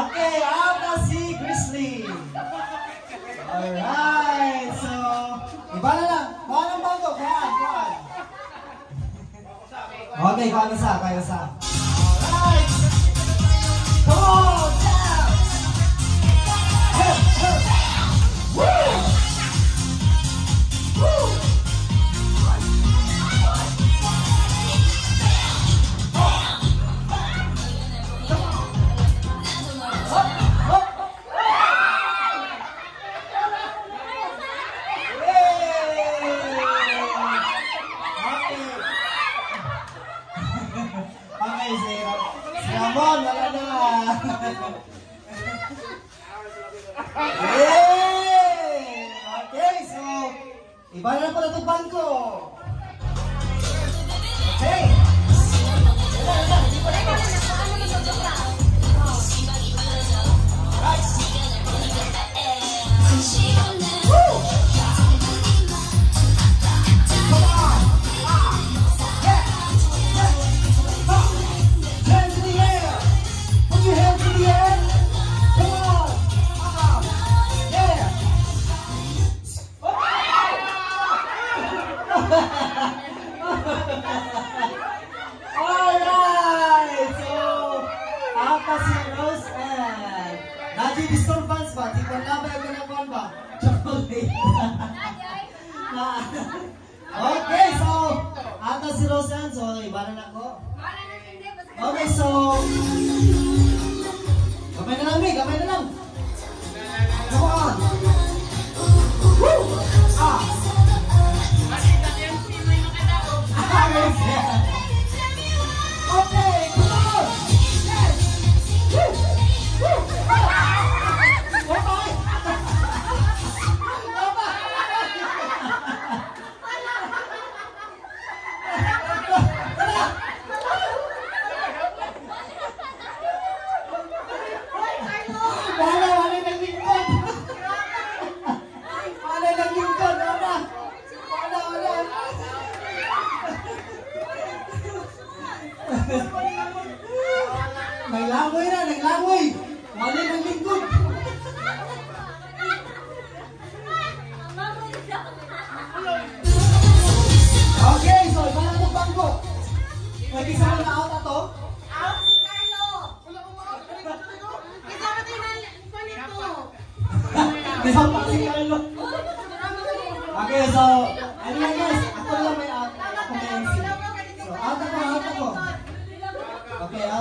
okay, na si Grizzly. Alright, so, iba na lang. Bago. Okay, sa, na sa. hey! Okay, so, iba na pala itong bangko. Okay. Chocolate. okay, so, ata si Rose and so, iba na ako. Okay, so, gamay na lang, May, gamay na lang.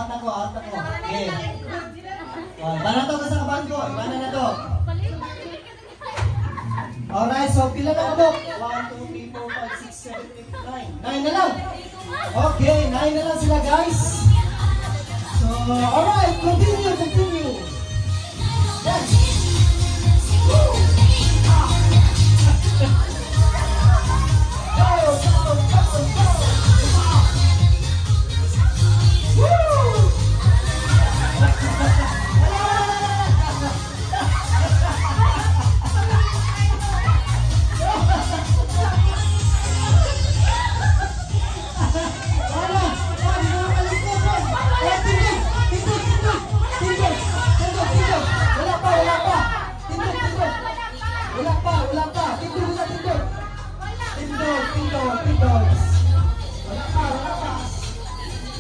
Out ako, out ako. Okay. Oh, iba na to sa bangko. Iba na na to. Alright, so pila na kabok? 1, 2, 3, 4, 5, 6, 7, 8, 9. 9 na lang. Okay, 9 na lang sila guys. So, alright,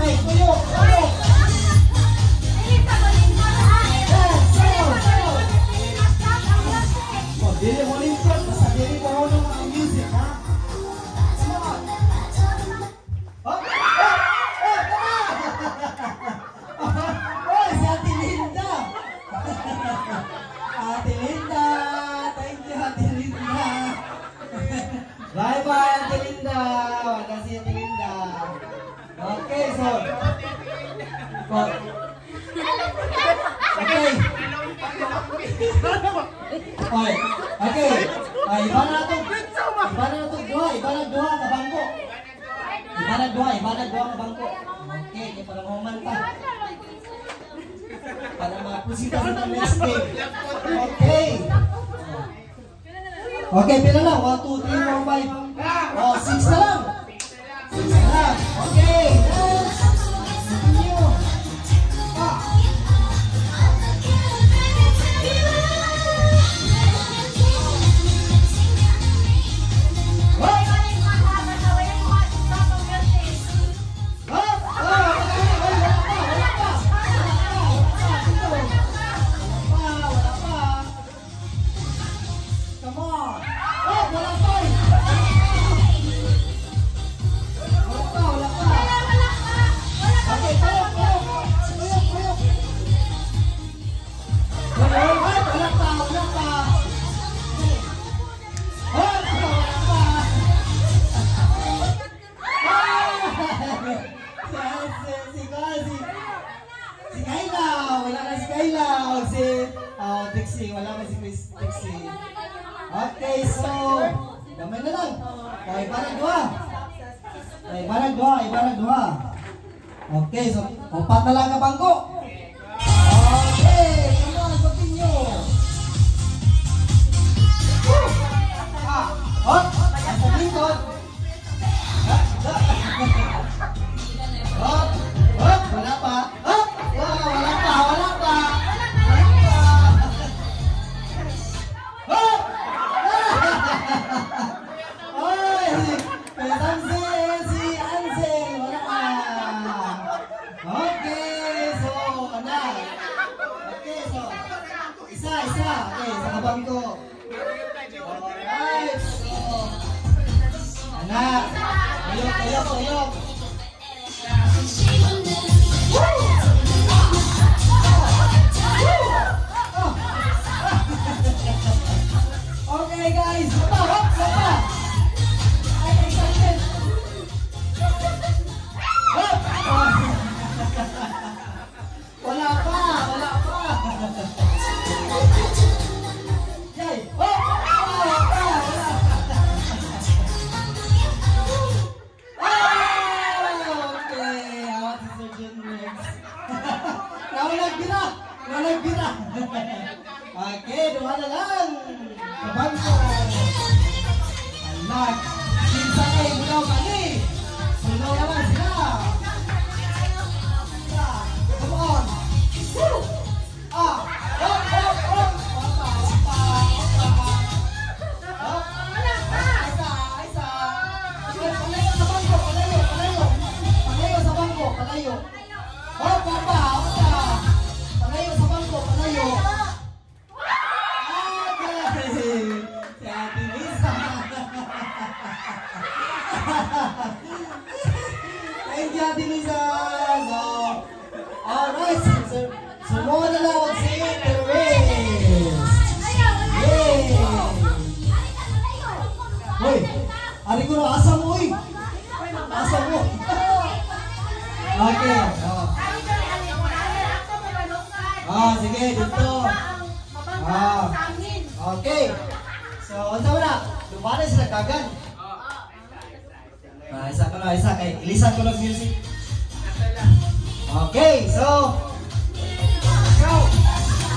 はい、このあ。So. Oh. Okay. Okay. Okay. Ay, iba na ito. Iba na ito duha. Iba na duha ka bangko. Iba na duha. Iba na duha ka bangko. Okay, kaya para mamanta. Para mapusita sa next game. Okay. Okay, pila lang. 1, 2, 3, 4, 5. Oh, 6 na. Na lang. O, ibarag dua. O, ibarag dua, ibarag dua. Okay, so upat na lang ang bangko. Okay, come on, continue. Ah, hop, nasa lingkod. Hop, hop, wala pa. 我要 Oke, dumalalan. Kabanta. Nah, Alat. Sumunod na lang si Terwis! Yay! Hoy! Ari ko na asa mo, oy! Asa mo! Okay. Oh. Ah, sige, dito. Ah. Okay. So, unsa na? Lumana sila kagan. Ah, isa ko na, isa kay ilisan ko ng music. Okay, so